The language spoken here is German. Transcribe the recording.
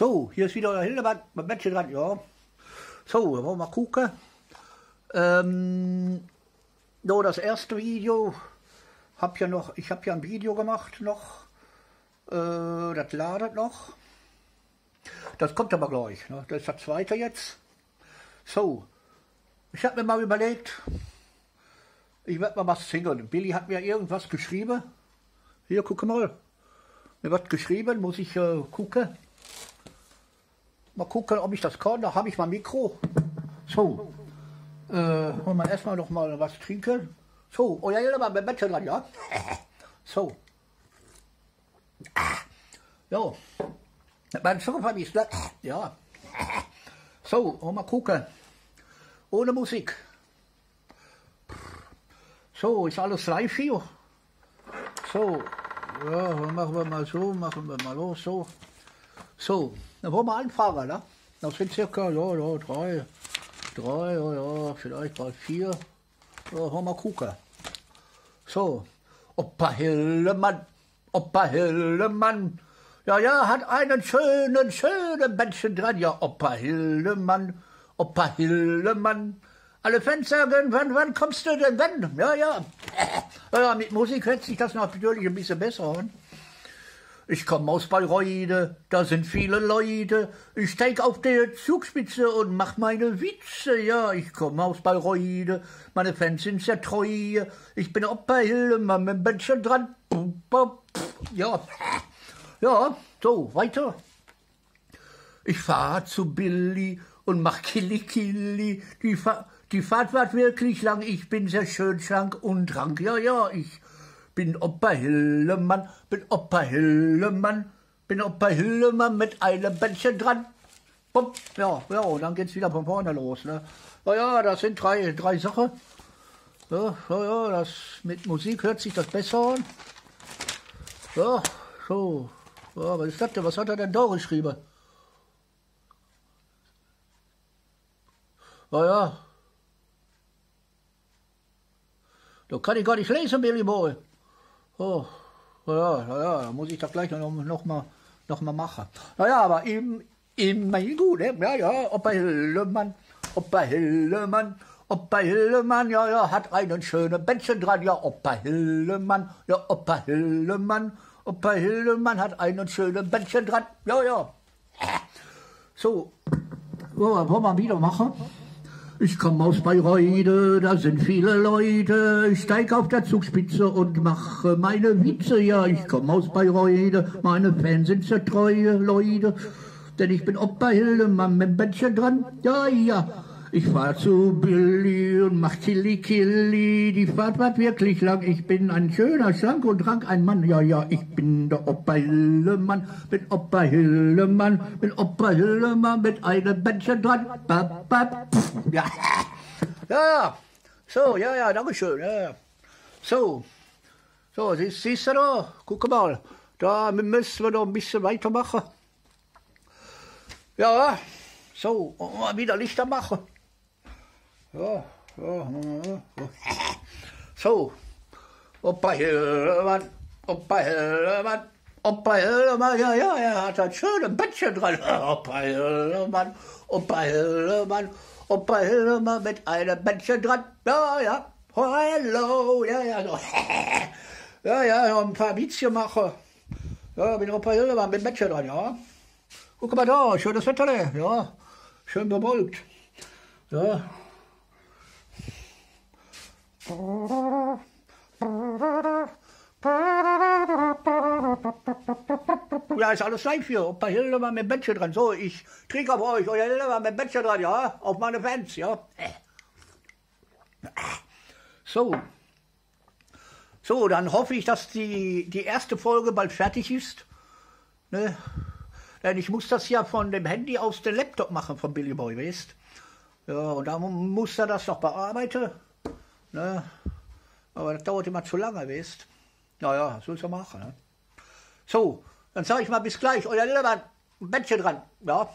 So, hier ist wieder der Hildebrand mit Mädchen dran, ja. So, dann wollen wir mal gucken. Ähm, so, das erste Video, hab ja noch, ich habe ja ein Video gemacht noch. Äh, das ladet noch. Das kommt aber gleich. Ne? Das ist das zweite jetzt. So, ich habe mir mal überlegt, ich werde mal was singen. Billy hat mir irgendwas geschrieben. Hier, guck mal. Mir wird geschrieben, muss ich äh, gucken. Mal gucken, ob ich das kann. Da habe ich mein Mikro. So. Äh, wollen wir erstmal noch mal was trinken. So, oh ja, ja, mal mit Bett dran, ja? So. Ja. Mein Sofa ist ne? Ja. So, wollen mal gucken. Ohne Musik. So, ist alles live hier. So, ja, machen wir mal so, machen wir mal los, so. So, dann wollen wir anfangen, ne? Das sind circa, ja, ja, drei, drei, ja, ja, vielleicht mal vier. Ja, wollen wir mal gucken. So, Opa Hillemann, Opa Hillemann, ja, ja, hat einen schönen, schönen Menschen dran, ja, Opa Hillemann, Opa Hillemann. Alle Fans sagen, wann, wann kommst du denn, wann? Ja, ja. ja, mit Musik hört sich das natürlich ein bisschen besser an. Ich komme aus Bayreuth, da sind viele Leute. Ich steig auf der Zugspitze und mach meine Witze. Ja, ich komme aus Bayreuth, meine Fans sind sehr treu. Ich bin Opa Hillemann mit Bändchen dran. Ja, ja, so, weiter. Ich fahr zu Billy und mach Killi Killi. Die, Fa die Fahrt war wirklich lang. Ich bin sehr schön schlank und rank. Ja, ja, ich bin Opa Hillemann, bin Opa Hillemann, bin Opa Hillemann mit einem Bändchen dran. Bumm, ja, ja, und dann geht's wieder von vorne los. Ne? Ja, ja, das sind drei, drei Sachen. Ja, ja, ja, das mit Musik hört sich das besser an. Ja, so. Ja, was ist das denn? Was hat er denn da geschrieben? Ja, ja. Da kann ich gar nicht lesen, Billy Boy. Oh, ja, ja, ja, da muss ich das gleich noch, noch, mal, noch mal machen. Naja, aber im, im mein Gut, ja, ja, Opa Hillemann, Opa Hillemann, Opa Hillemann, ja, ja, hat einen schönen Bändchen dran, ja, Opa Hillemann, ja, Opa Hillemann, Opa Hillemann hat einen schönen Bändchen dran, ja, ja. So, wollen wir wieder machen? Ich komme aus Bayreuth, da sind viele Leute. Ich steig auf der Zugspitze und mache meine Witze. Ja, ich komme aus Bayreuth, meine Fans sind sehr treue Leute. Denn ich bin Opa Hildemann mit dem Bettchen dran. Ja, ja. Ich fahr zu Billy und mach Killi. Die Fahrt war wirklich lang. Ich bin ein schöner, schlank und rank ein Mann. Ja, ja, ich bin der Opa Hillemann. Bin Opa Hillemann. Bin Opa Hillemann mit einem Bettchen dran. Bap, bap. Ja. Ja, so, ja, ja, danke schön. Ja. So, so, siehst, siehst du da? Guck mal, da müssen wir noch ein bisschen weitermachen. Ja, so, mal wieder Lichter machen. Ja, ja. So, Opa Hillemann, Opa Hillemann, Opa Hillemann, ja, ja, er hat ein schönes Bettchen dran. Opa Hillemann, Opa Hillemann, Opa Hillemann mit einem Bettchen dran. Ja, ja, hallo, ja, ja, so. Ja, ja, ein paar Witzchen machen. Ja, bin Opa Hillemann mit Bettchen dran, ja. Guck mal da, schönes Wetter, ja, schön bewölkt. Ja, ja, ist alles live hier. Opa Hildemann mit Bettchen dran. So, ich trinke auf euch. Euer Hildemann mit Bettchen dran, ja? Auf meine Fans, ja? So. So, dann hoffe ich, dass die, die erste Folge bald fertig ist. Ne? Denn ich muss das ja von dem Handy aus dem Laptop machen von Billy Boy, weißt? Ja, und da muss er das noch bearbeiten. Ne? Aber das dauert immer zu lange, weißt Naja, soll's ja machen. Ne? So, dann sage ich mal bis gleich. Euer Lillemann, ein Bettchen dran. Ja.